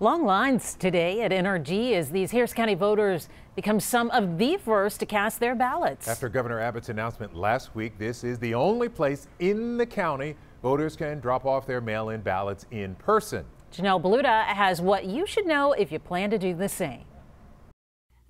Long lines today at NRG as these Harris County voters become some of the first to cast their ballots. After Governor Abbott's announcement last week, this is the only place in the county voters can drop off their mail-in ballots in person. Janelle Bludau has what you should know if you plan to do the same.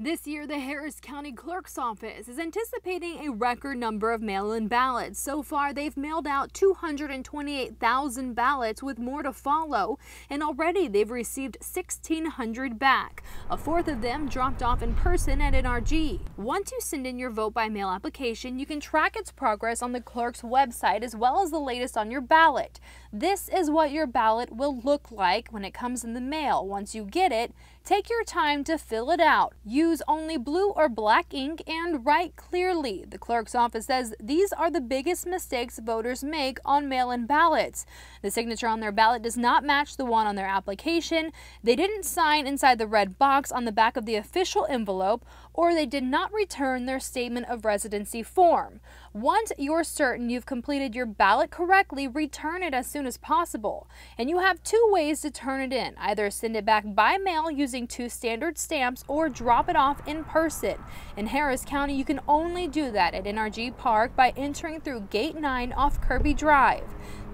This year, the Harris County Clerk's Office is anticipating a record number of mail-in ballots. So far, they've mailed out 228,000 ballots with more to follow, and already they've received 1,600 back. A fourth of them dropped off in person at NRG. Once you send in your vote by mail application, you can track its progress on the clerk's website as well as the latest on your ballot. This is what your ballot will look like when it comes in the mail. Once you get it, take your time to fill it out. Use only blue or black ink and write clearly. The clerk's office says these are the biggest mistakes voters make on mail-in ballots. The signature on their ballot does not match the one on their application. They didn't sign inside the red box on the back of the official envelope, or they did not return their statement of residency form. Once you're certain you've completed your ballot correctly, return it as soon as possible. And you have two ways to turn it in. Either send it back by mail using two standard stamps or drop it off in person. In Harris County, you can only do that at NRG Park by entering through Gate 9 off Kirby Drive.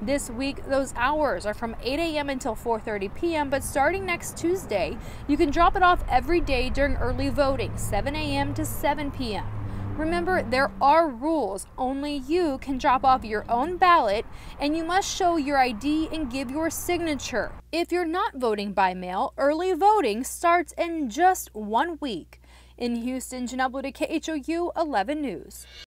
This week, those hours are from 8 a.m. until 4.30 p.m., but starting next Tuesday, you can drop it off every day during early voting, 7 a.m. to 7 p.m. Remember, there are rules. Only you can drop off your own ballot, and you must show your ID and give your signature. If you're not voting by mail, early voting starts in just one week. In Houston, Janelle to KHOU 11 News.